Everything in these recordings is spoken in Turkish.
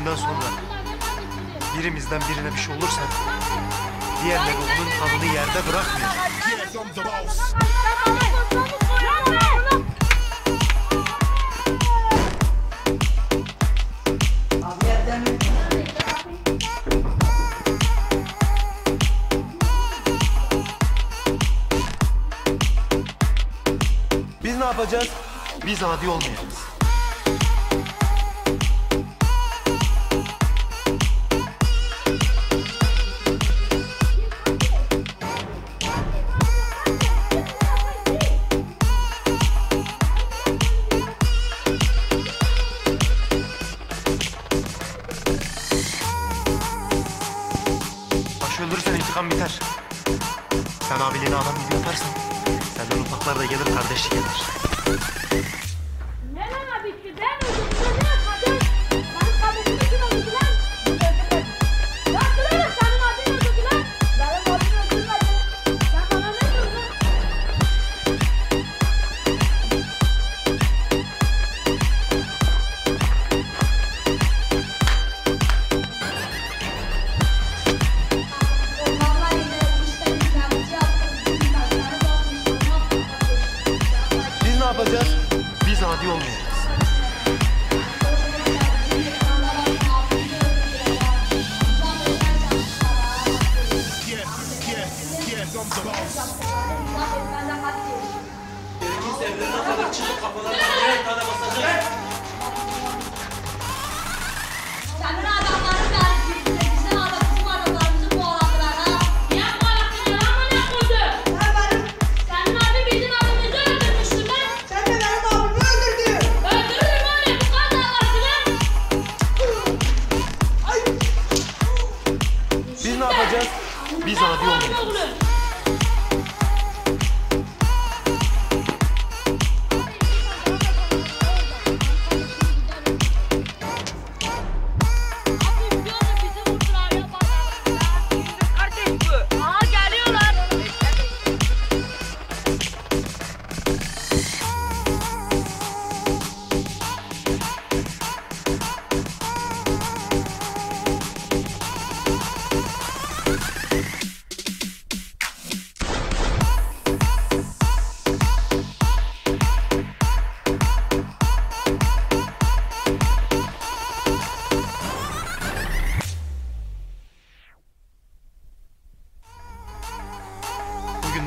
Bugünden sonra birimizden birine bir şey olursa diğerleri onun kanını yerde bırakmıyor. Biz ne yapacağız? Biz adi olmayacağız. İntikam biter. Sen abiliğini adam gibi yaparsın. Senden ufaklar da gelir kardeşlik eder. Adi olmayacağız. Senin Biz adi olmayacağız.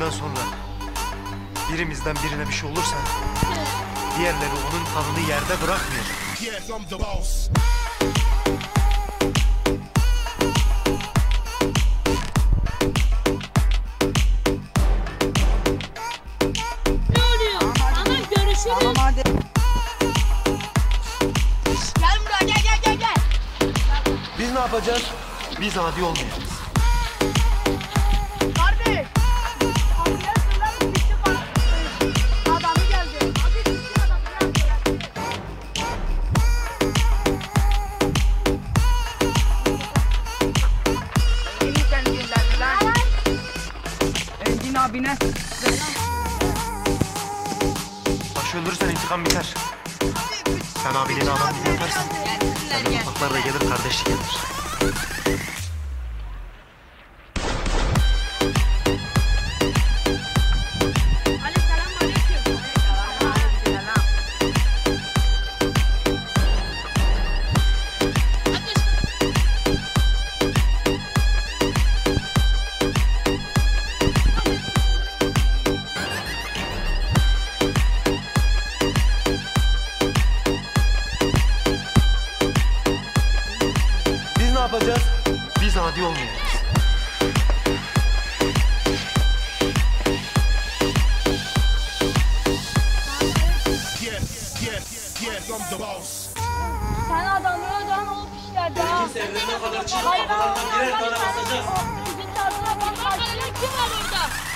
Bugünden sonra birimizden birine bir şey olursa diğerleri onun kanını yerde bırakmıyor. Yes, I'm the boss. Ne oluyor? Tamam görüşürüz. Tamam hadi. Gel buraya gel gel gel gel. Biz ne yapacağız? Biz adi olmayacağız. Kardeş. Abine. Başı öldürürsen intikam biter. Sen abiliğini adam gibi yaparsın. Senden ufaklar da gelir kardeşlik eder. Adi olmayacağız. Yes, yes, yes, I'm the boss. Sen adamı öldüren o pişlerdi ha. Evlerine kadar çıkıp birer tane basacağız. Bizim tarzına bak. Kim var orada?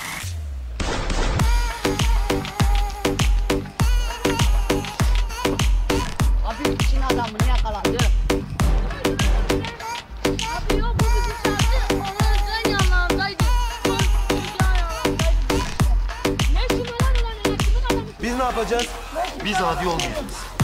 Yapacağız? Biz adi olmayacağız.